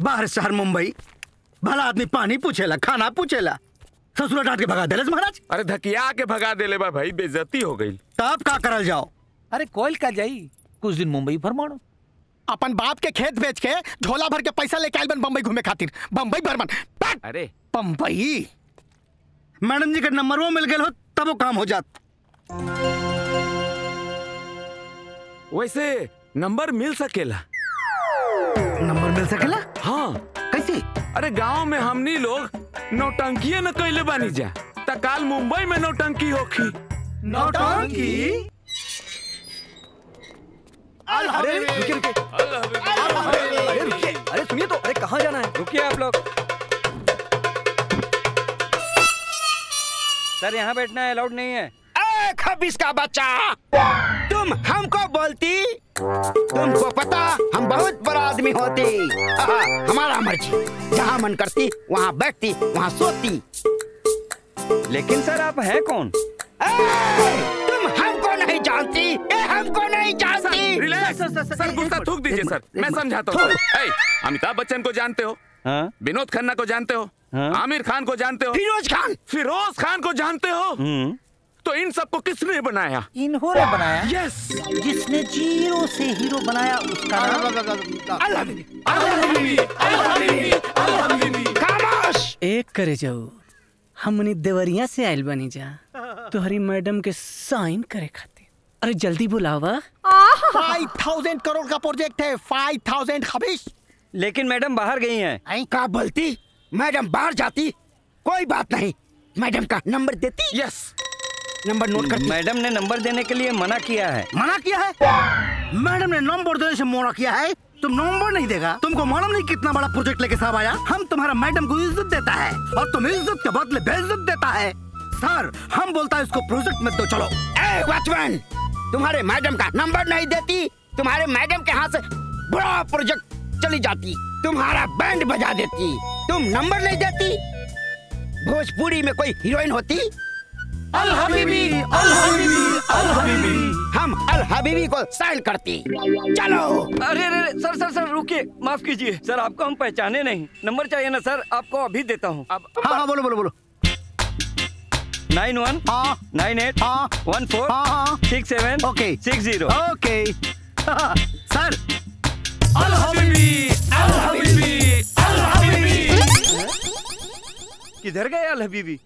बाहर शहर मुंबई। भला आदमी पानी पूछेला खाना पूछेला। ससुरा डांट के भगा देलस महाराज। अरे धकिया के भगा देले बा भाई बेइज्जती हो गई। तब का करल जाओ? अरे कोयल का जाई कुछ दिन मुंबई भरमाणो अपन बाप के खेत बेच के झोला भर के पैसा लेके आयल बन बम्बई घूमे खातिर। बम्बई भरमन अरे। बम्बई! मैडम जी के नंबर वो मिल गए हो तब वो काम हो जात। वैसे नंबर मिल सकेला। नंबर मिल सकेला? हाँ। कैसे? अरे गाँव में हमनी लोग नौटंकी न कैले बानी जा। त काल मुंबई में नौटंकी होखी। नौटंकी? अरे रुकिए रुकिए। अरे रुकिए। अरे सुनिए तो अरे कहाँ जाना है? रुकिए आप लोग। सर यहाँ बैठना अलाउड नहीं है। ए खबीस का बच्चा। तुम हमको बोलती तुमको पता हम बहुत आदमी होती हमारा मर्ज़ी। जहाँ मन करती वहाँ बैठती वहाँ सोती। लेकिन सर आप हैं कौन? तुम हमको नहीं जानती ए हमको नहीं जानती। रिलैक्स सर गुस्सा थूक दीजिए सर। मैं समझाता हूँ। अमिताभ बच्चन को जानते हो? हाँ। विनोद खन्ना को जानते हो? हाँ? आमिर खान को जानते हो? फिरोज खान। फिरोज खान को जानते हो? हम्म। तो इन सबको किसने बनाया? इन्होंने बनाया? यस जिसने ज़ीरो से हीरो बनाया उसका नाम? एक करे जाऊ हमनी देवरिया से आयल बनी जा। तोहरी मैडम के साइन करे खातिर। अरे जल्दी बुलावा। फाइव थाउज़ेंड करोड़ का प्रोजेक्ट है फाइव थाउज़ेंड खबीस लेकिन मैडम बाहर गई हैं। आई का बोलती? मैडम बाहर जाती? कोई बात नहीं। मैडम का नंबर देती? यस नंबर नोट करती मैडम ने नंबर देने के लिए मना किया है। मना किया है? मैडम ने नंबर देने से मना किया है? तुम नंबर नहीं देगा। तुमको मालूम नहीं कितना बड़ा प्रोजेक्ट लेके साहब आया? हम तुम्हारा मैडम को इज़्ज़त देता है और तुम इज़्ज़त के बदले बेइज्जत देता है। सर हम बोलता है इसको प्रोजेक्ट में दो चलो। ए वॉचमैन तुम्हारे मैडम का नंबर नहीं देती। तुम्हारे मैडम के हाथ से बड़ा प्रोजेक्ट चली जाती। तुम्हारा बैंड बजा देती। तुम नंबर नहीं देती। भोजपुरी में कोई हीरोइन होती? अल हबीबी अल हबीबी अल हबीबी हम अल हबीबी को साइन करती चलो। अरे अरे सर सर सर रुकिए माफ़ कीजिए। सर आपको हम पहचाने नहीं। नंबर चाहिए ना सर आपको अभी देता हूँ। अब हाँ हाँ बोलो बोलो बोलो। नाइन वन हाँ। नाइन एट हाँ। वन फोर हाँ हाँ। Six seven okay. Six zero. Okay. Sir. अल हबीबी अल हबीबी अल हबीबी किधर गए अल हबीबी